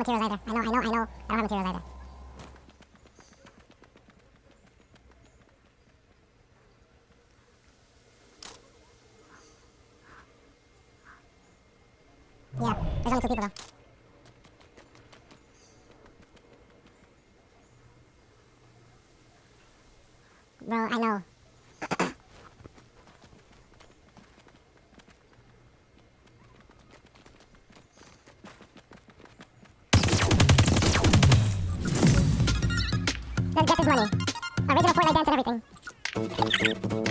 Got materials either. I know, I know, I know. I don't have materials either. Yeah, there's only two people though. Bro, I know. Then get his money. Original Fortnite dance and everything.